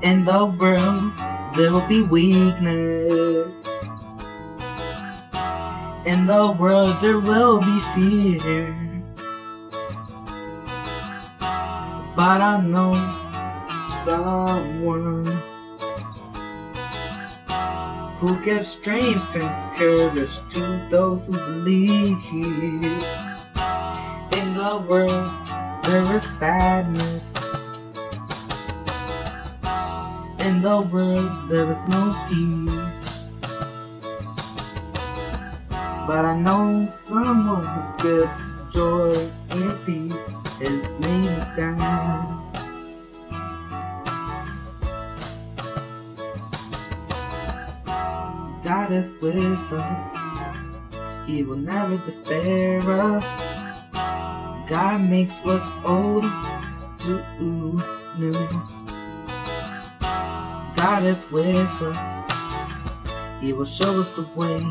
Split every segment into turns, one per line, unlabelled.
In the world, there will be weakness. In the world, there will be fear. But I know someone who gives strength and courage to those who believe. In the world, there is sadness. In the world, there is no peace. But I know someone who gives joy and peace. His name is God. God is with us. He will never despair us. God makes what's old to new. God is with us. He will show us the way.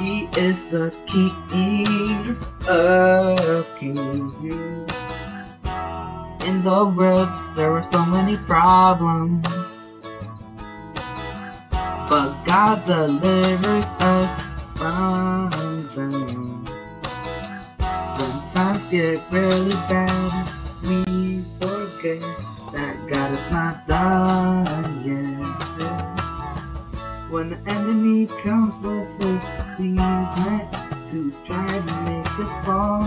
He is the King of Kings. In the world, there are so many problems. But God delivers us from them. When times get really bad, we forget that God is not done yet. When the enemy comes with his deceitment to try to make us fall,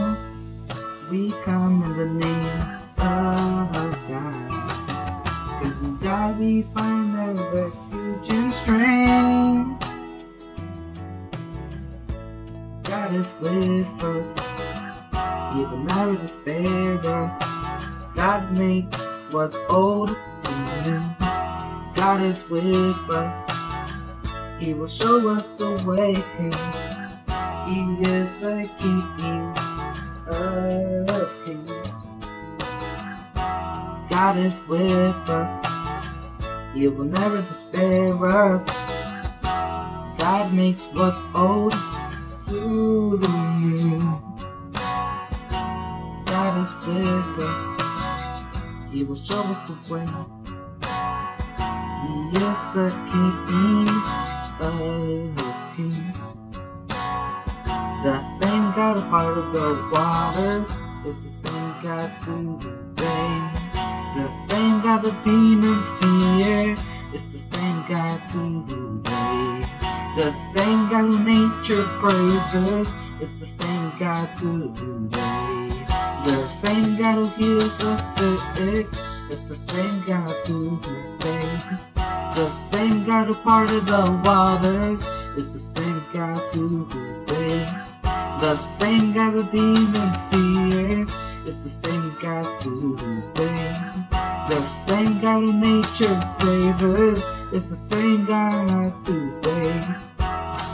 we come in the name of God. Cause in God we find our refuge and strength. God is with us. He will never despair us. God makes what's old to new. God is with us. He will show us the way. He is the King of Kings. God is with us. He will never despair us. God makes what's old to the new. God is with us. The way. He is the King of Kings. The same God who parted the waters is the same God today. The same God the demons fear is the same God today. The same God who nature praises is the same God today. The same God who heals the sick It's the same God who today. The same God who parted the waters It's the same God today. The same God the demons fear is the same God today. The same God who nature praises is the same God today.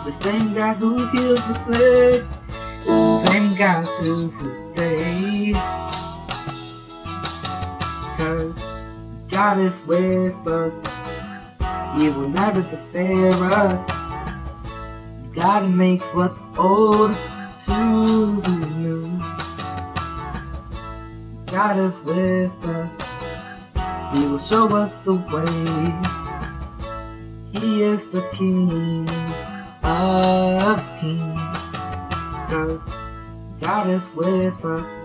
The same God who heals the sick same God today. Cause God is with us. He will never despair us. God makes what's old to new. God is with us. He will show us the way. He is the King of Kings. Cause God is with us.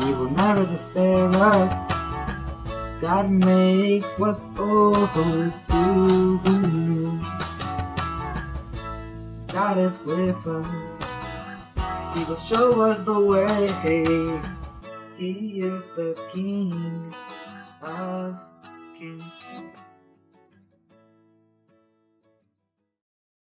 He will never despair us. God makes what's old to be new. God is with us. He will show us the way. He is the King of Kings.